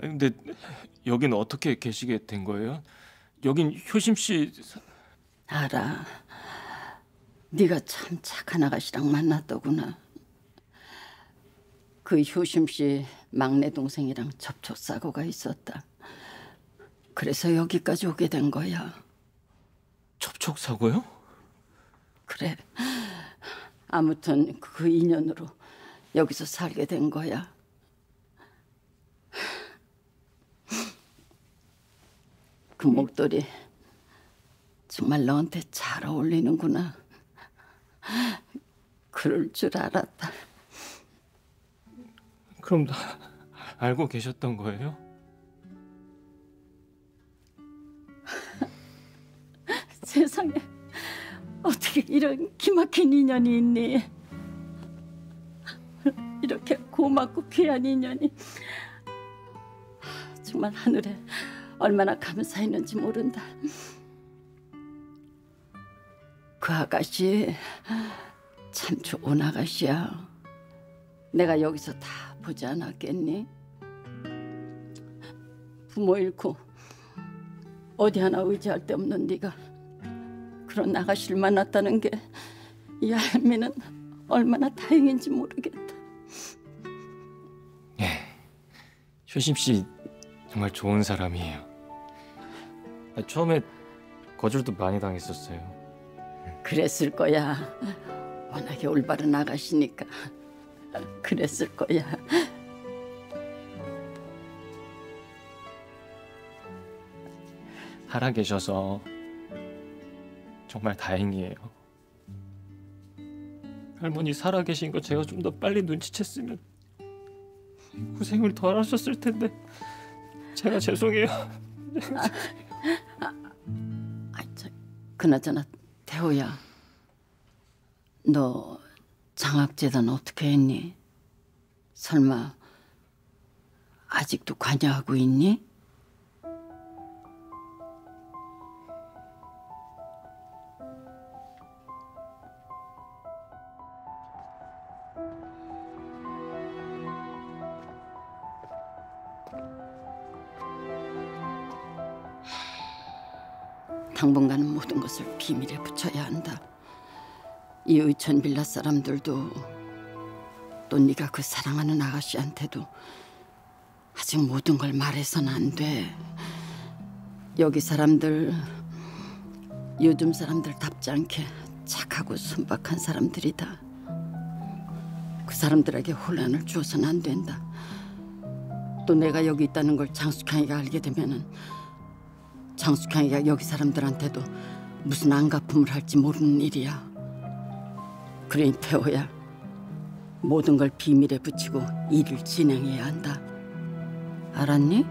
근데 여긴 어떻게 계시게 된 거예요? 여긴 효심 씨 사- 알아. 네가 참 착한 아가씨랑 만났더구나. 그 효심 씨 막내 동생이랑 접촉 사고가 있었다. 그래서 여기까지 오게 된 거야. 접촉 사고요? 그래. 아무튼 그 인연으로 여기서 살게 된 거야. 그 목도리 정말 너한테 잘 어울리는구나. 그럴 줄 알았다. 그럼 다 알고 계셨던 거예요? 세상에 어떻게 이런 기막힌 인연이 있니? 이렇게 고맙고 귀한 인연이 정말 하늘에 얼마나 감사했는지 모른다. 그 아가씨 참 좋은 아가씨야. 내가 여기서 다 보지 않았겠니? 부모 잃고 어디 하나 의지할 데 없는 네가 그런 아가씨를 만났다는 게 이 할미는 얼마나 다행인지 모르겠다. 효심 씨 정말 좋은 사람이에요. 아, 처음에 거절도 많이 당했었어요. 그랬을 거야. 워낙에 올바른 아가씨니까 그랬을 거야. 살아 계셔서 정말 다행이에요. 할머니 살아 계신 거 제가 좀 더 빨리 눈치챘으면 고생을 덜 하셨을 텐데 제가 죄송해요. 아, 저, 그나저나 태호야, 너 장학재단 어떻게 했니? 설마 아직도 관여하고 있니? 당분간은 모든 것을 비밀에 붙여야 한다. 이 의천 빌라 사람들도 또 네가 그 사랑하는 아가씨한테도 아직 모든 걸 말해서는 안 돼. 여기 사람들 요즘 사람들 답지 않게 착하고 순박한 사람들이다. 그 사람들에게 혼란을 주어서는 안 된다. 또 내가 여기 있다는 걸 장숙향이가 알게 되면은 장숙향이가 여기 사람들한테도 무슨 안갚음을 할지 모르는 일이야. 그러니 태호야, 모든 걸 비밀에 붙이고 일을 진행해야 한다. 알았니?